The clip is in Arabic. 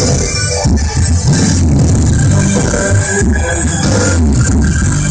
I'm sorry.